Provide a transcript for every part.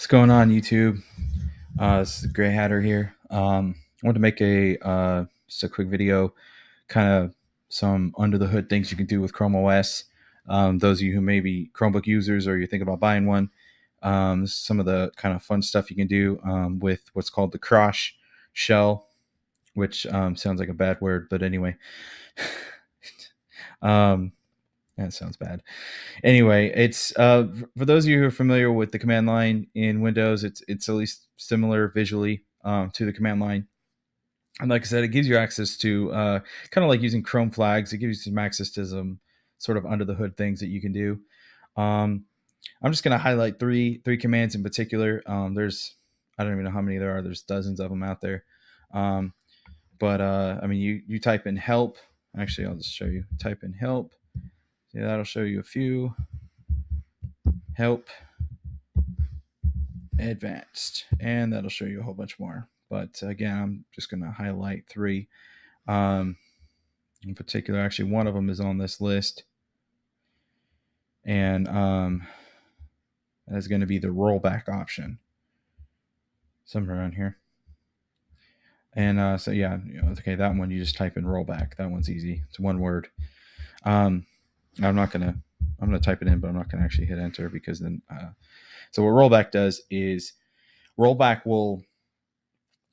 What's going on, YouTube? Uh, this is Gray Hatter here. Um, I wanted to make a uh, just a quick video, kind of some under the hood things you can do with Chrome OS. Um, those of you who may be Chromebook users or you're thinking about buying one, um, some of the kind of fun stuff you can do um, with what's called the Crosh shell, which um, sounds like a bad word, but anyway. um, that sounds bad. Anyway, it's uh, for those of you who are familiar with the command line in Windows, it's it's at least similar visually um, to the command line. And like I said, it gives you access to uh, kind of like using Chrome flags. It gives you some access to some sort of under the hood things that you can do. Um, I'm just going to highlight three three commands in particular. Um, there's I don't even know how many there are. There's dozens of them out there. Um, but uh, I mean, you you type in help. Actually, I'll just show you. Type in help See, that'll show you a few. Help. Advanced. And that'll show you a whole bunch more. But again, I'm just going to highlight three. Um, in particular, actually, one of them is on this list. And um, that is going to be the rollback option. Somewhere around here. And uh, so, yeah, okay, that one you just type in rollback. That one's easy. It's one word. Um, I'm not gonna I'm gonna type it in, but I'm not gonna actually hit enter because then. Uh, so what rollback does is rollback will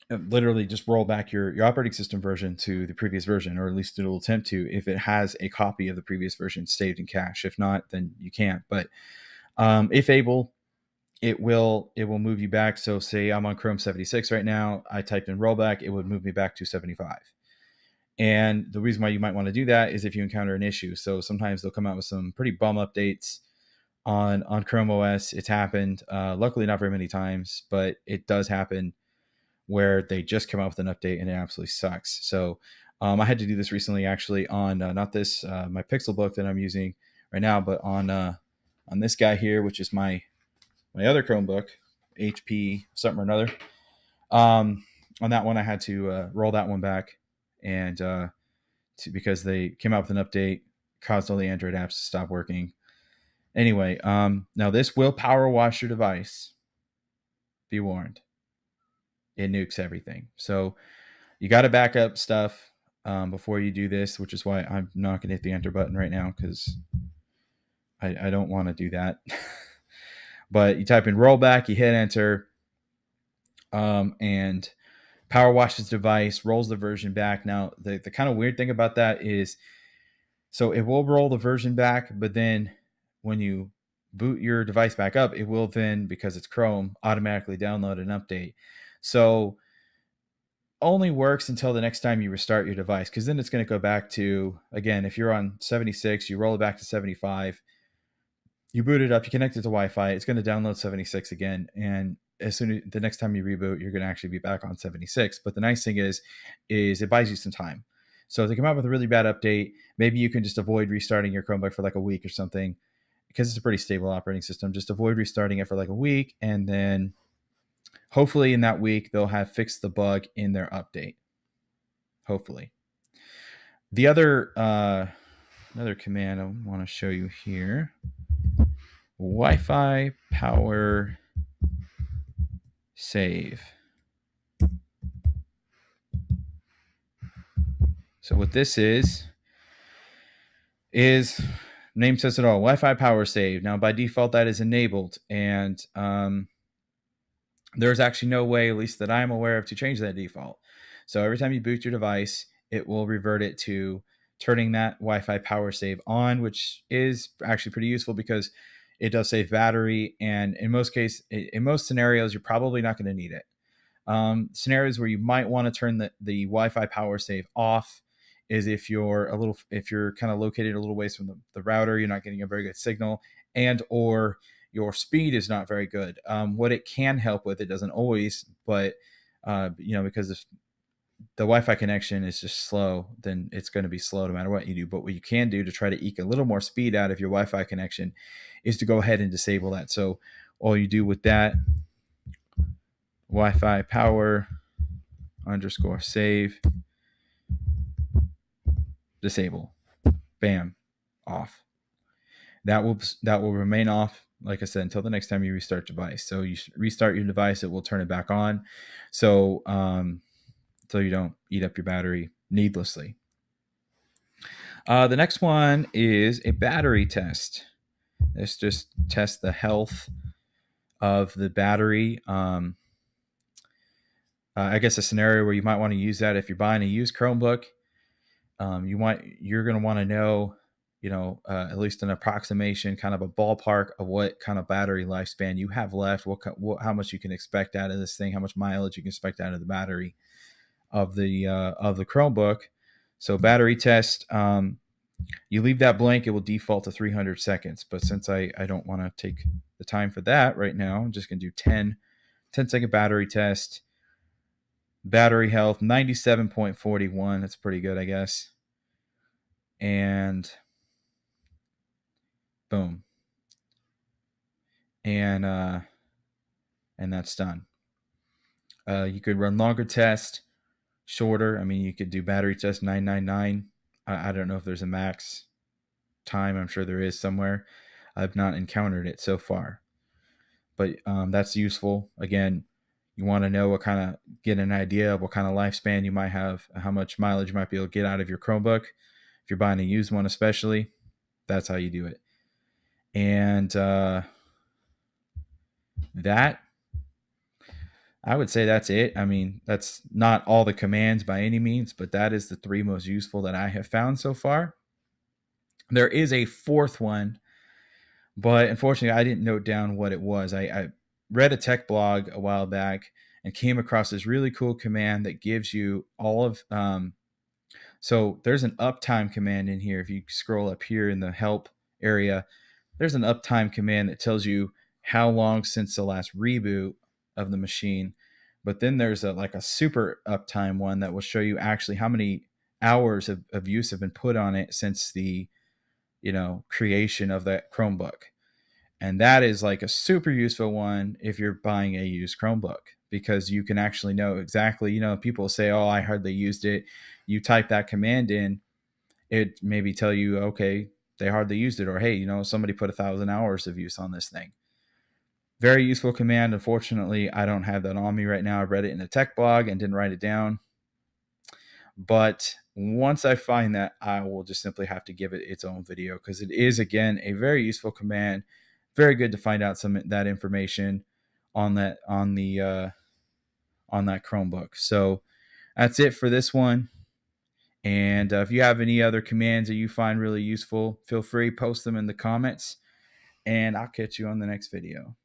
uh, literally just roll back your, your operating system version to the previous version, or at least it'll attempt to if it has a copy of the previous version saved in cache. If not, then you can't. But um, if able, it will it will move you back. So say I'm on Chrome 76 right now. I typed in rollback, it would move me back to 75. And the reason why you might want to do that is if you encounter an issue. So sometimes they'll come out with some pretty bum updates on on Chrome OS. It's happened. Uh, luckily, not very many times, but it does happen where they just come out with an update and it absolutely sucks. So um, I had to do this recently, actually, on uh, not this uh, my Pixelbook that I'm using right now, but on uh, on this guy here, which is my my other Chromebook, HP something or another. Um, on that one, I had to uh, roll that one back and uh, to, because they came out with an update, caused all the Android apps to stop working. Anyway, um, now this will power wash your device. Be warned, it nukes everything. So you got to back up stuff um, before you do this, which is why I'm not going to hit the enter button right now because I, I don't want to do that. but you type in rollback, you hit enter, um, and power washes device, rolls the version back. Now, the, the kind of weird thing about that is so it will roll the version back, but then when you boot your device back up, it will then, because it's Chrome, automatically download an update. So only works until the next time you restart your device, because then it's going to go back to, again, if you're on 76, you roll it back to 75, you boot it up, you connect it to Wi Fi, it's going to download 76 again. And as soon as the next time you reboot, you're going to actually be back on 76. But the nice thing is, is it buys you some time. So if they come out with a really bad update, maybe you can just avoid restarting your Chromebook for like a week or something, because it's a pretty stable operating system. Just avoid restarting it for like a week, and then hopefully in that week they'll have fixed the bug in their update. Hopefully. The other uh, another command I want to show you here: Wi-Fi power save. So what this is, is name says it all, Wi-Fi power save. Now by default that is enabled and um, there's actually no way, at least that I'm aware of, to change that default. So every time you boot your device, it will revert it to turning that Wi-Fi power save on, which is actually pretty useful because it does save battery, and in most case, in most scenarios, you're probably not going to need it. Um, scenarios where you might want to turn the, the Wi-Fi power save off is if you're a little if you're kind of located a little ways from the, the router, you're not getting a very good signal, and or your speed is not very good. Um, what it can help with, it doesn't always, but uh, you know, because if the Wi-Fi connection is just slow, then it's going to be slow no matter what you do. But what you can do to try to eke a little more speed out of your Wi-Fi connection is to go ahead and disable that. So all you do with that Wi-Fi power underscore save disable, bam, off. That will that will remain off like I said, until the next time you restart device. So you restart your device, it will turn it back on. So um, so you don't eat up your battery needlessly. Uh, the next one is a battery test. This just tests the health of the battery. Um, uh, I guess a scenario where you might want to use that if you're buying a used Chromebook, um, you want you're going to want to know, you know, uh, at least an approximation, kind of a ballpark of what kind of battery lifespan you have left, what, what how much you can expect out of this thing, how much mileage you can expect out of the battery of the uh, of the Chromebook. So battery test. Um, you leave that blank, it will default to 300 seconds. But since I, I don't want to take the time for that right now, I'm just going to do 10, 10 second battery test. Battery health, 97.41. That's pretty good, I guess. And boom. And uh and that's done. Uh, you could run longer test, shorter. I mean, you could do battery test 999 I, I don't know if there's a max time. I'm sure there is somewhere. I've not encountered it so far, but um, that's useful. Again, you want to know what kind of get an idea of what kind of lifespan you might have, how much mileage you might be able to get out of your Chromebook. If you're buying a used one, especially, that's how you do it. And uh, that I would say that's it. I mean, that's not all the commands by any means, but that is the three most useful that I have found so far. There is a fourth one, but unfortunately, I didn't note down what it was. I, I read a tech blog a while back and came across this really cool command that gives you all of. Um, so there's an uptime command in here. If you scroll up here in the help area, there's an uptime command that tells you how long since the last reboot of the machine. But then there's a like a super uptime one that will show you actually how many hours of, of use have been put on it since the you know creation of that Chromebook. And that is like a super useful one if you're buying a used Chromebook because you can actually know exactly, you know, people say, Oh, I hardly used it. You type that command in, it maybe tell you, okay, they hardly used it, or hey, you know, somebody put a thousand hours of use on this thing. Very useful command. Unfortunately, I don't have that on me right now. I read it in a tech blog and didn't write it down. But once I find that, I will just simply have to give it its own video because it is, again, a very useful command. Very good to find out some that information on that on the uh, on that Chromebook. So that's it for this one. And uh, if you have any other commands that you find really useful, feel free post them in the comments, and I'll catch you on the next video.